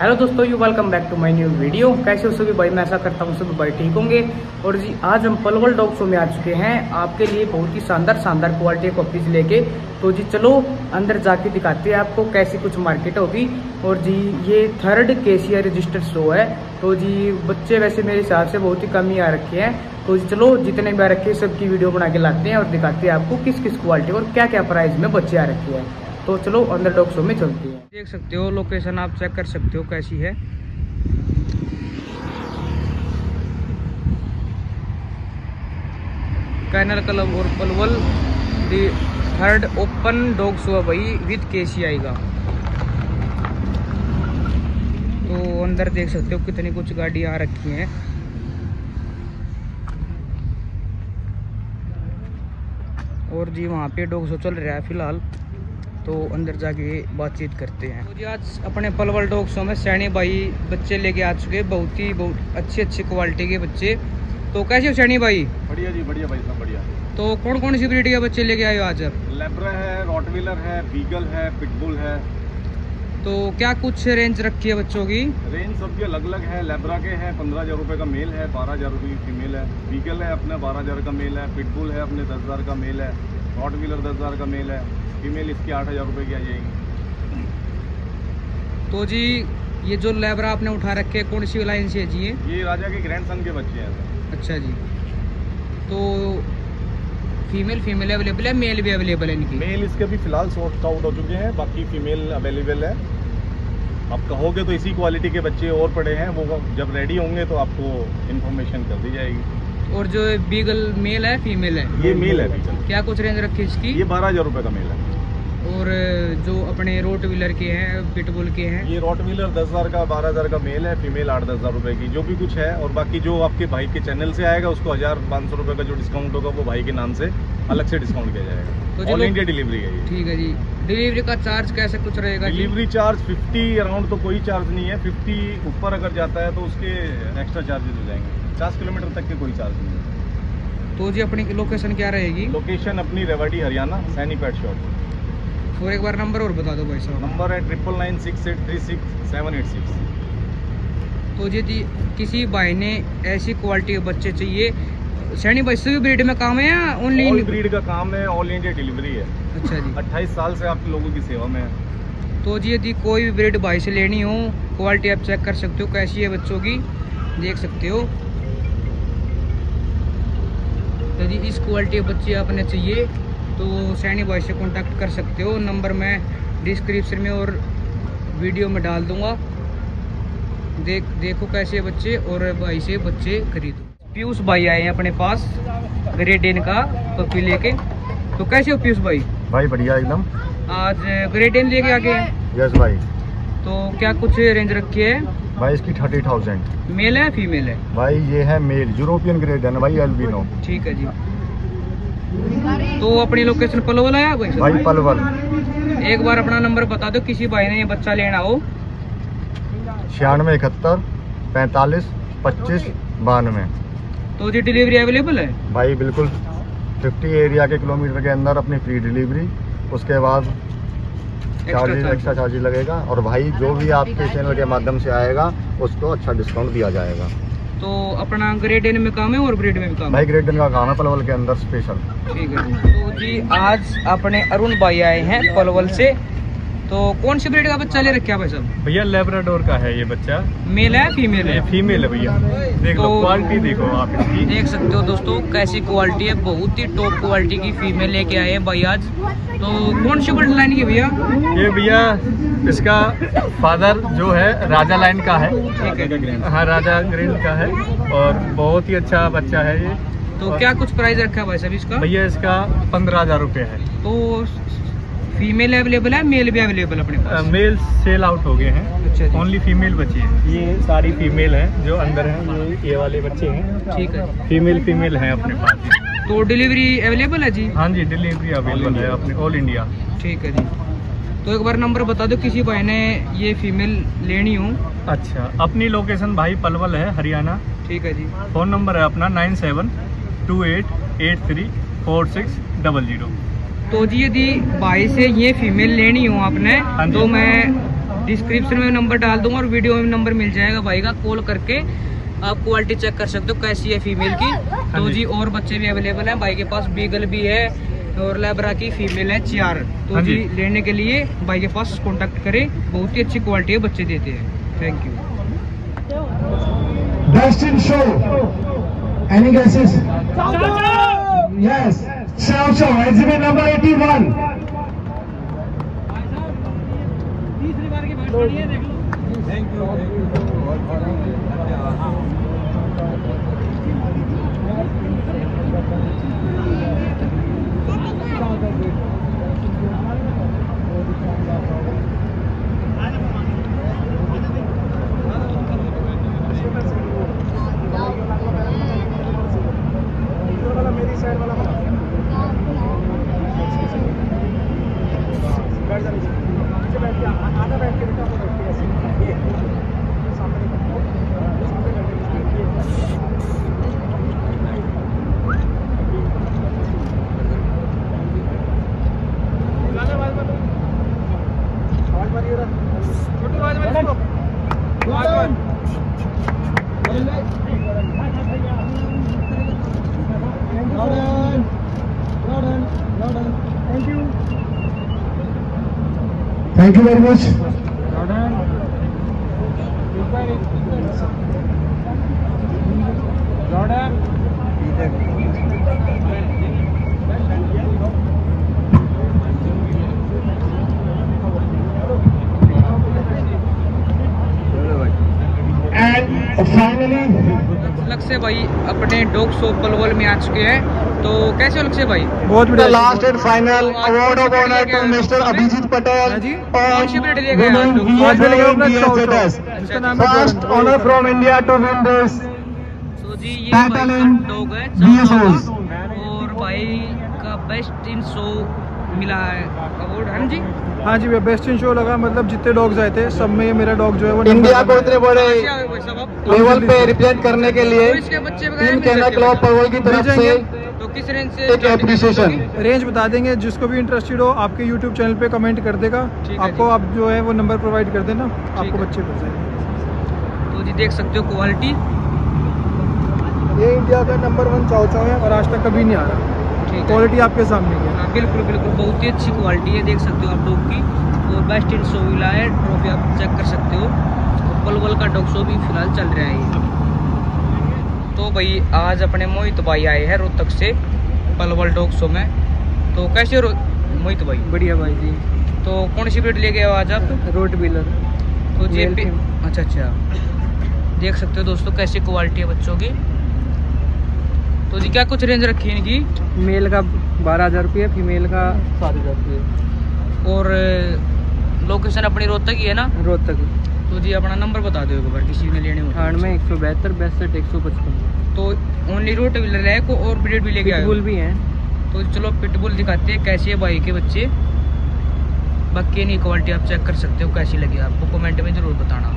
Hello दोस्तों you welcome back to my new video कैसे हो सभी? भाई, मैं ऐसा करता हूँ सभी भाई ठीक होंगे। और जी, आज हम पलवल डॉग शो में आ चुके हैं। आपके लिए बहुत ही शानदार शानदार क्वालिटी कॉपीज लेके। तो जी, चलो, अंदर जाके दिखाते हैं आपको कैसी कुछ मार्केट होगी। और जी, ये थर्ड केसिया रजिस्टर्ड शो है। तो जी, बच्चे वैसे मेरे हिसाब से बहुत ही कम ही आ रखे हैं। तो जी, चलो, जितने भी आ रखे सबकी वीडियो बना के लाते हैं और दिखाते हैं आपको किस किस क्वालिटी और क्या क्या प्राइस में बच्चे आ रखे हैं। तो चलो, अंदर डॉग शो में चलते हैं। देख सकते हो लोकेशन आप चेक कर सकते हो कैसी है। कैनल क्लब और Palwal third open dog show भाई विद के सी का। तो अंदर देख सकते हो कितनी कुछ गाड़ी आ रखी हैं। और जी वहाँ पे डॉग शो चल रहा है फ़िलहाल। तो अंदर जाके बातचीत करते हैं। तो जी आज अपने पलवल डॉग शो में सैनी भाई बच्चे लेके आ चुके बहुत ही बहुत अच्छी अच्छी क्वालिटी के बच्चे। तो कैसे हो सैनी भाई? बढ़िया जी बढ़िया भाई साहब बढ़िया। तो कौन कौन सी ब्रीड के बच्चे लेके आए हो आज आप? लेब्रा है रॉटविलर है बीगल है पिटबुल है। तो क्या कुछ रेंज रखी है बच्चों की? रेंज सबकी अलग अलग है। लेब्रा के हैं पंद्रह हज़ार रुपये का मेल है बारह हज़ार रुपये की फीमेल है। बीगल है अपने बारह हज़ार का मेल है। पिटबुल है अपने दस हज़ार का मेल है। रॉटविलर दस हज़ार का मेल है। फीमेल इसकी आठ हज़ार रुपये की आ जाएगी। तो जी ये जो लेबरा आपने उठा रखे हैं कौन सी लाइन से है जी ये? राजा के ग्रैंड सन के बच्चे हैं। अच्छा जी। तो फीमेल फीमेल अवेलेबल है मेल भी अवेलेबल है इनकी? मेल इसके भी फ़िलहाल सोल्ड आउट हो चुके हैं बाकी फीमेल अवेलेबल है। आप कहोगे तो इसी क्वालिटी के बच्चे और पड़े हैं वो जब रेडी होंगे तो आपको इन्फॉर्मेशन कर दी जाएगी। और जो बीगल मेल है फीमेल है? ये मेल है बीगल क्या कुछ रेंज रखी है इसकी? ये बारह हज़ार रुपये का मेल है। और जो अपने रोट व्हीलर के हैं पिटबुल के हैं? ये रॉट व्हीलर दस हज़ार का बारह हज़ार का मेल है फीमेल आठ दस हज़ार रुपये की जो भी कुछ है और बाकी जो आपके भाई के चैनल से आएगा उसको हज़ार पाँच सौ रुपये का जो डिस्काउंट होगा वो भाई के नाम से अलग से डिस्काउंट किया जाएगा। तो ऑल इंडिया डिलीवरी है ये। ठीक है जी। डिलीवरी का चार्ज कैसे कुछ रहेगा डिलीवरी चार्ज फिफ्टी अराउंड तो कोई चार्ज नहीं है फिफ्टी ऊपर अगर जाता है तो उसके एक्स्ट्रा चार्जेस हो जाएँगे। पचास किलोमीटर तक के कोई चार्ज नहीं है। तो जी अपनी लोकेशन क्या रहेगी? लोकेशन अपनी रेवाड़ी हरियाणा सैनी पैट शॉप और एक बार नंबर और बता दो भाई साहब। नंबर है triple nine six eight three six seven eight six तो जी जी किसी भाई ने ऐसी क्वालिटी के बच्चे चाहिए। सैनी भाई सभी ब्रीड में काम है या ओनली ब्रीड का काम है ऑल इंडिया डिलीवरी है। अच्छा जी। 28 साल से आप लोगों की सेवा में है। तो जी यदि कोई भी ब्रीड भाई से लेनी हो क्वालिटी आप चेक कर सकते हो कैसी है बच्चों की देख सकते हो। यदि इस क्वालिटी के बच्चे आपने चाहिए तो सैनी भाई से कांटेक्ट कर सकते हो। नंबर मैं डिस्क्रिप्शन में और वीडियो में डाल दूँगा। देख देखो कैसे बच्चे और भाई से बच्चे खरीदो। पीयूष भाई आए हैं अपने पास ग्रेड टेन का पप्पी लेके। तो कैसे हो पीयूष भाई? भाई बढ़िया एकदम। आज ग्रेड टेन लेके आ गए यस भाई। तो क्या कुछ रेंज रखी है? भाई इसकी थर्टी थाउज़ेंड मेल है फीमेल है? भाई ये है मेल यूरोपियन ग्रेड है ना भाई एल्बिनो ठीक है जी। तो अपनी लोकेशन पलवल आया भाई भाई पलवल। एक बार अपना नंबर बता दो किसी भाई ने ये बच्चा लेना हो। छियानवे इकहत्तर पैंतालीस पच्चीस बानवे। तो जी डिलीवरी अवेलेबल है? भाई बिल्कुल 50 एरिया के किलोमीटर के अंदर अपनी फ्री डिलीवरी उसके बाद चार्जेस एक्स्ट्रा चार्जेस लगेगा और भाई जो भी आपके चैनल के माध्यम से आएगा उसको अच्छा डिस्काउंट दिया जाएगा। तो अपना ग्रेड एन में काम है और ग्रेड में भी काम भाई ग्रेड एन का काम है पलवल के अंदर स्पेशल ठीक है। तो जी आज अपने अरुण भाई आए हैं पलवल से। तो कौन सी ब्रीड का बच्चा ले रखा है भाई साहब? भैया लेब्राडोर का है ये बच्चा। मेल है फीमेल है? फीमेल है भैया। देख लो तो- क्वालिटी देखो आप इसकी। देख सकते हो दोस्तों कैसी क्वालिटी है बहुत ही टॉप क्वालिटी की फीमेल लेके आए हैं भाई आज। तो कौन सी बर्ड लाइन की भैया? ये भैया इसका फादर जो है राजा लाइन का है। ठीक है। हाँ राजा ग्रीन का है और बहुत ही अच्छा बच्चा है ये। तो क्या कुछ प्राइस रखा है भाई साहब इसका? भैया इसका पंद्रह हज़ार रुपये है। तो फीमेल अवेलेबल है मेल भी अवेलेबल अपने पास? मेल सेल आउट हो गए हैं। अच्छा ओनली फीमेल बची है। ये सारी फीमेल है जो अंदर है ये ये वाले बच्चे हैं। ठीक है। फीमेल फीमेल है अपने पास। तो डिलीवरी अवेलेबल है जी? हाँ जी डिलीवरी अवेलेबल है अपने ऑल इंडिया ठीक है जी। तो एक बार नंबर बता दो किसी भाई ने ये फीमेल लेनी हो? अच्छा अपनी लोकेशन भाई पलवल है हरियाणा। ठीक है जी। फ़ोन नंबर है अपना nine seven two eight eight three four six double zero. तो जी यदि भाई से ये फीमेल लेनी हो आपने हाँ तो मैं डिस्क्रिप्शन में नंबर डाल दूँगा और वीडियो में नंबर मिल जाएगा भाई का कॉल करके आप क्वालिटी चेक कर सकते हो कैसी है फीमेल की तो जी। और बच्चे भी अवेलेबल हैं भाई के पास बीगल भी है और लेबरा की फीमेल है चार तो हाँ जी जी। लेने के लिए भाई के पास कॉन्टेक्ट करें बहुत ही अच्छी क्वालिटी है बच्चे देते हैं thank you Best in show. Any guesses? Yes. Snapshot exhibit number 81 तीसरी बार की बढ़िया देख लो। थैंक छोटू आज छोटू very much. And finally, लक्ष्य भाई अपने डॉग शो पलवल में आ चुके हैं तो कैसे हो लक्ष्य भाई बहुत बढ़िया last and final award of honour to Mr. Abhijit Patel ji. on कौन सी breed लेके आए women आप लोग? आज मिलेगा अपना VHS. chow chow, जिसका नाम है First गोरन। honor from India to win this. तो जी ये डॉग है और भाई का बेस्ट इन शो मिला है अवार्ड है जी हाँ जी भैया बेस्ट इन शो लगा मतलब जितने डॉग्स आए थे सब में मेरा डॉग जो है वो इंडिया को इतने बड़े क्या हुआ भाई साहब आप? लेवल पे रिप्रेजेंट करने के लिए टीम केना क्लब पवल की तरफ़ से तो किस रेंज से एक। होगी? रेंज बता देंगे जिसको भी इंटरेस्टेड हो आपके यूट्यूब चैनल पे कमेंट कर देगा। आपको आप जो है वो नंबर प्रोवाइड कर देना आपको। बच्चे मिल जाएँगे। तो जी देख सकते हो क्वालिटी ये इंडिया का नंबर वन चाव चाव है। और आज तक कभी नहीं आ रहा। है। क्वालिटी आपके सामने की है। हाँ बिल्कुल बिल्कुल बहुत ही अच्छी क्वालिटी है देख सकते हो आप डॉग की। और बेस्ट इन शो मिला है ट्रॉफी आप चेक कर सकते हो। पलवल का डॉग शो भी फ़िलहाल चल रहा है। ये तो भाई आज अपने मोहित भाई आए हैं रोहतक से पलवल डॉग शो में। तो कैसे हो मोहित भाई? बढ़िया भाई जी। तो कौन सी ब्रीड लेके आए हो आज आप? रोड बिलर तो जी पे-। अच्छा अच्छा। देख सकते हो दोस्तों कैसी क्वालिटी है बच्चों की। तो जी क्या कुछ रेंज रखी है इनकी? मेल का बारह हज़ार रुपये फीमेल का सात हज़ार रुपये। और लोकेशन अपनी रोहतक ही है ना? रोहतक। तो जी अपना नंबर बता दो एक बार किसी ने लेने। अठानवे एक सौ बहत्तर बैसठ एक सौ पचपन। तो ओनली रोट व्हीलर है को और ब्रीड भी लेके आए पिटबुल भी हैं। तो चलो पिटबुल दिखाते हैं कैसे है भाई के बच्चे। बाकी नहीं क्वालिटी आप चेक कर सकते हो कैसी लगी आपको। कमेंट में ज़रूर बताना।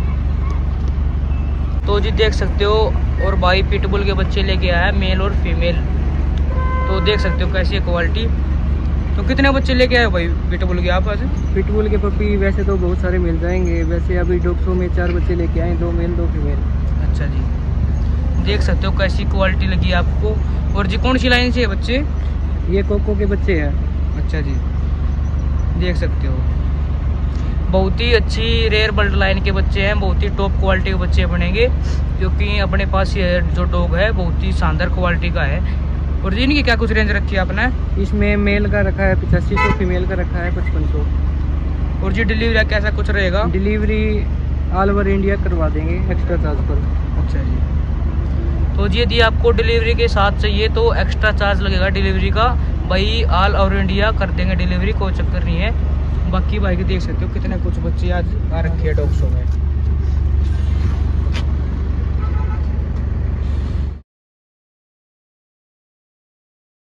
तो जी देख सकते हो और भाई पिटबुल के बच्चे लेके आया है मेल और फीमेल तो देख सकते हो कैसी है क्वालिटी तो कितने बच्चे लेके आए भाई? पिटबुल के आप आज पिटबुल के पपी वैसे तो बहुत सारे मिल जाएँगे। वैसे अभी डॉक्सो में चार बच्चे लेके आए दो मेल दो फीमेल अच्छा जी। देख सकते हो कैसी क्वालिटी लगी आपको। और जी कौन सी लाइन से है बच्चे? ये कोको के बच्चे हैं। अच्छा जी। देख सकते हो। बहुत ही अच्छी रेयर बल्ट लाइन के बच्चे हैं। बहुत ही टॉप क्वालिटी के बच्चे बनेंगे। क्योंकि अपने पास ये जो डॉग है बहुत ही शानदार क्वालिटी का है। और जी इनकी क्या कुछ रेंज रखी है आपने? इसमें मेल का रखा है पचासी सौ फीमेल का रखा है पचपन सौ। और जी डिलीवरी कैसा कुछ रहेगा? डिलीवरी ऑल ओवर इंडिया करवा देंगे एक्स्ट्रा चार्ज पर। अच्छा जी। तो जी यदि आपको डिलीवरी के साथ चाहिए तो एक्स्ट्रा चार्ज लगेगा डिलीवरी का। भाई ऑल ओवर इंडिया कर देंगे डिलीवरी कोई चक्कर नहीं है। बाकी भाई के देख सकते हो कितने कुछ बच्चे आज आ रखे हैं डॉग शो में।